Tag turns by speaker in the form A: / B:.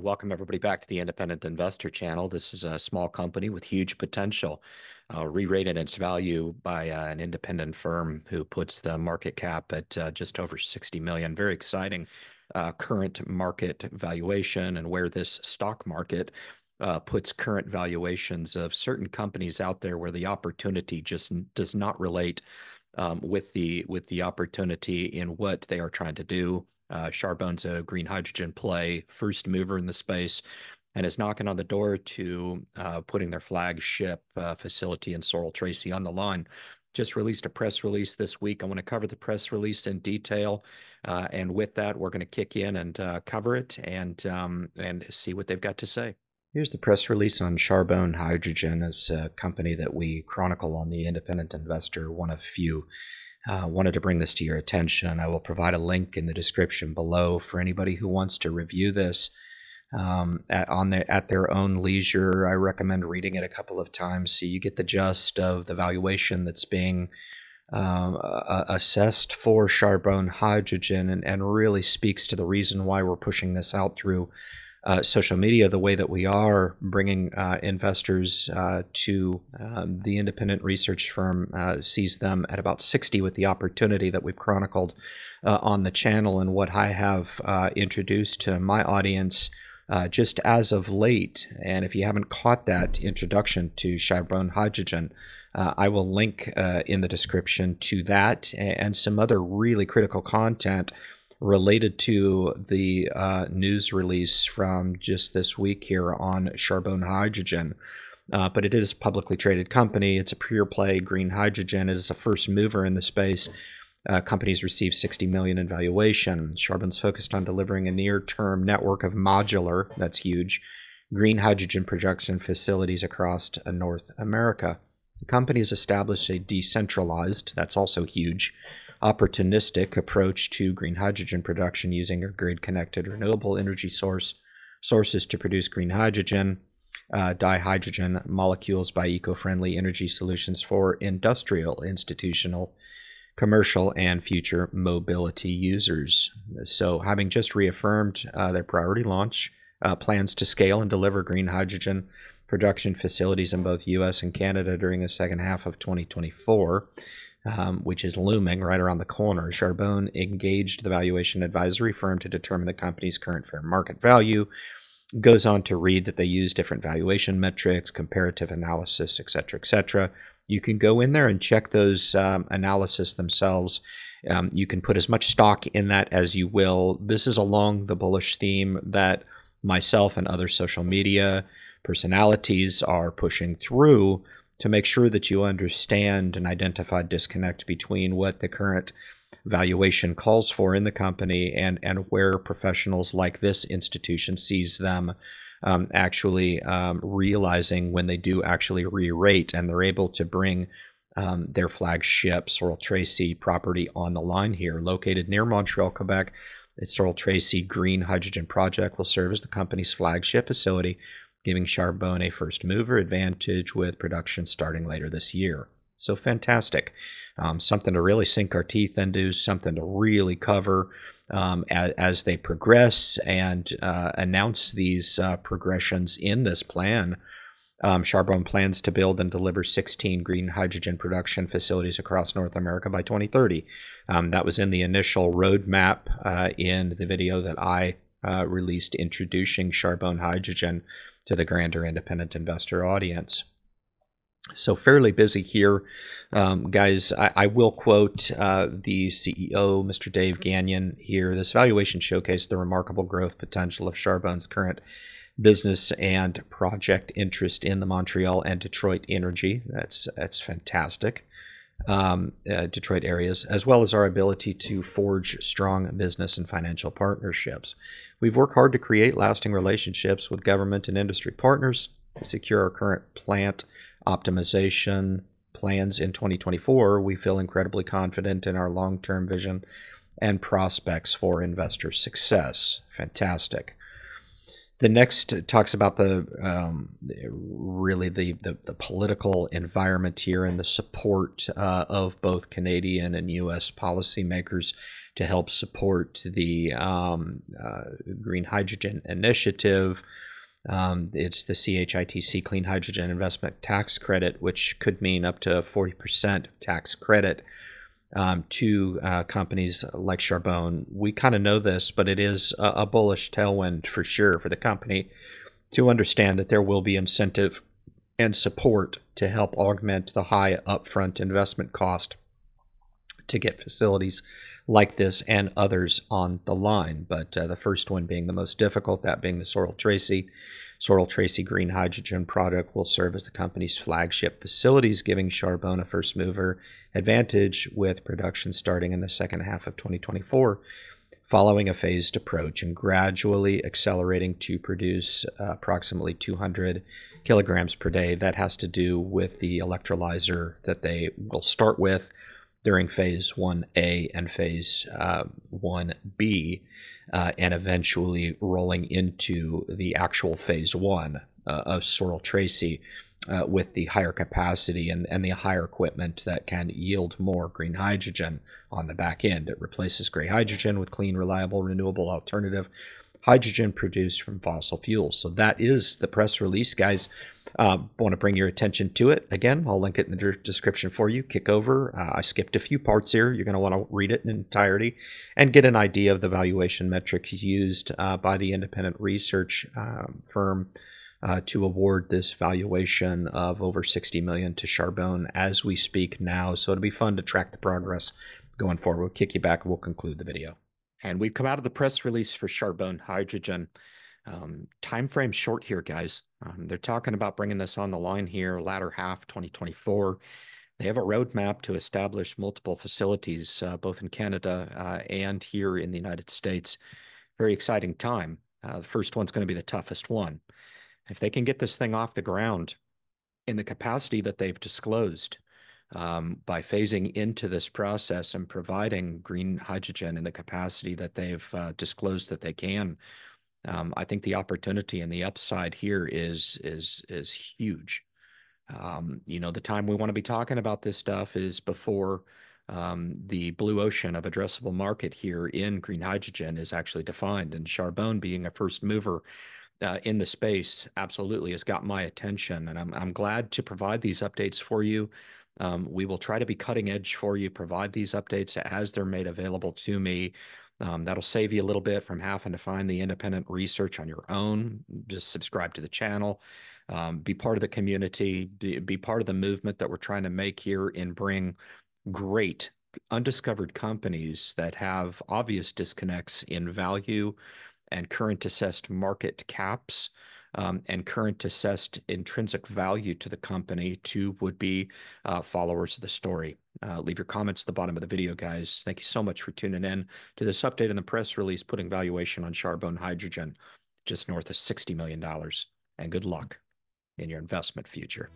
A: welcome everybody back to the Independent Investor Channel. This is a small company with huge potential, uh, re-rated its value by uh, an independent firm who puts the market cap at uh, just over 60 million. Very exciting uh, current market valuation and where this stock market uh, puts current valuations of certain companies out there where the opportunity just does not relate um, with the with the opportunity in what they are trying to do uh, Charbone's a green hydrogen play, first mover in the space, and is knocking on the door to uh, putting their flagship uh, facility in Sorel Tracy on the line. Just released a press release this week. I want to cover the press release in detail, uh, and with that, we're going to kick in and uh, cover it and um, and see what they've got to say. Here's the press release on Charbone Hydrogen. It's a company that we chronicle on the Independent Investor, one of few uh, wanted to bring this to your attention. I will provide a link in the description below for anybody who wants to review this um, at, on at their own leisure. I recommend reading it a couple of times so you get the gist of the valuation that's being um, uh, assessed for Charbone hydrogen and, and really speaks to the reason why we're pushing this out through uh, social media the way that we are, bringing uh, investors uh, to um, the independent research firm uh, sees them at about 60 with the opportunity that we've chronicled uh, on the channel and what I have uh, introduced to my audience. just as of late, and if you haven't caught that introduction to Charbone Hydrogen, I will link in the description to that and some other really critical content related to the uh, news release from just this week here on Charbone Hydrogen. Uh, but it is a publicly traded company. It's a pure play green hydrogen. It is a first mover in the space. Uh, companies receive 60 million in valuation. Charbone's focused on delivering a near-term network of modular, that's huge, green hydrogen production facilities across uh, North America. The company has established a decentralized, that's also huge, opportunistic approach to green hydrogen production using a grid connected renewable energy source sources to produce green hydrogen, uh, dihydrogen molecules by eco friendly energy solutions for industrial, institutional, commercial, and future mobility users. So, having just reaffirmed uh, their priority launch uh, plans to scale and deliver green hydrogen production facilities in both US and Canada during the second half of 2024 um, which is looming right around the corner. Charbone engaged the valuation advisory firm to determine the company's current fair market value. Goes on to read that they use different valuation metrics, comparative analysis, etc., etc. You can go in there and check those um, analysis themselves. Um, you can put as much stock in that as you will. This is along the bullish theme that myself and other social media personalities are pushing through to make sure that you understand and identify disconnect between what the current valuation calls for in the company and and where professionals like this institution sees them um, actually um, realizing when they do actually re-rate and they're able to bring um, their flagship Sorel Tracy property on the line here, located near Montreal, Quebec. Its Sorel Tracy Green Hydrogen Project will serve as the company's flagship facility giving Charbone a first mover advantage with production starting later this year. So fantastic. Um, something to really sink our teeth into, something to really cover um, as, as, they progress and uh, announce these uh, progressions in this plan. Um, Charbone plans to build and deliver 16 green hydrogen production facilities across North America by 2030. Um, that was in the initial roadmap uh, in the video that I uh, released introducing Charbone Hydrogen to the grander independent investor audience. So fairly busy here, um, guys. I, I, will quote uh, the CEO, Mr. Dave Gagnon, here. This valuation showcased the remarkable growth potential of Charbone's current business and project interest in the Montreal and Detroit energy. That's that's fantastic um, uh, Detroit areas, as well as our ability to forge strong business and financial partnerships. We've worked hard to create lasting relationships with government and industry partners secure our current plant optimization plans in 2024. We feel incredibly confident in our long term vision and prospects for investor success. Fantastic. The next talks about the um, really the, the, the political environment here and the support uh, of both Canadian and U.S. policymakers to help support the um, uh, green hydrogen initiative. Um, it's the CHITC Clean Hydrogen Investment Tax Credit, which could mean up to 40% tax credit um, to uh, companies like Charbone. We kind of know this, but it is a, a, bullish tailwind for sure for the company to understand that there will be incentive and support to help augment the high upfront investment cost to get facilities like this and others on the line. But uh, the first one being the most difficult, that being the Sorel Tracy. Sorel Tracy Green Hydrogen product will serve as the company's flagship facilities, giving Charbone a first mover advantage with production starting in the second half of 2024, following a phased approach and gradually accelerating to produce uh, approximately 200 kilograms per day. That has to do with the electrolyzer that they will start with during phase 1A and phase uh, 1B uh, and eventually rolling into the actual phase one uh, of Sorel Tracy uh, with the higher capacity and, and the higher equipment that can yield more green hydrogen on the back end. It replaces gray hydrogen with clean, reliable, renewable alternative hydrogen produced from fossil fuels. So that is the press release, guys. Uh, want to bring your attention to it. Again, I'll link it in the description for you. Kick over. Uh, I skipped a few parts here. You're going to want to read it in entirety and get an idea of the valuation metrics used uh, by the independent research um, firm uh, to award this valuation of over 60 million to Charbone as we speak now. So it'll be fun to track the progress going forward. We'll kick you back we'll conclude the video. And we've come out of the press release for Charbone Hydrogen. Um, time frame short here, guys. Um, they're talking about bringing this on the line here, latter half 2024. They have a roadmap to establish multiple facilities, uh, both in Canada uh, and here in the United States. Very exciting time. Uh, the first one's going to be the toughest one. If they can get this thing off the ground in the capacity that they've disclosed, um, by phasing into this process and providing green hydrogen in the capacity that they've uh, disclosed that they can, um, I think the opportunity and the upside here is is is huge. Um, you know, the time we want to be talking about this stuff is before um, the blue ocean of addressable market here in green hydrogen is actually defined. And Charbone being a first mover uh, in the space absolutely has got my attention. And I'm, I'm glad to provide these updates for you. Um, we will try to be cutting edge for you, provide these updates as they're made available to me. Um, that'll save you a little bit from having to find the independent research on your own. Just subscribe to the channel, um, be part of the community, be, be part of the movement that we're trying to make here and bring great undiscovered companies that have obvious disconnects in value and current assessed market caps um, and current assessed intrinsic value to the company to would-be uh, followers of the story. Uh, leave your comments at the bottom of the video, guys. Thank you so much for tuning in to this update in the press release putting valuation on Charbone Hydrogen just north of $60 million. And good luck in your investment future.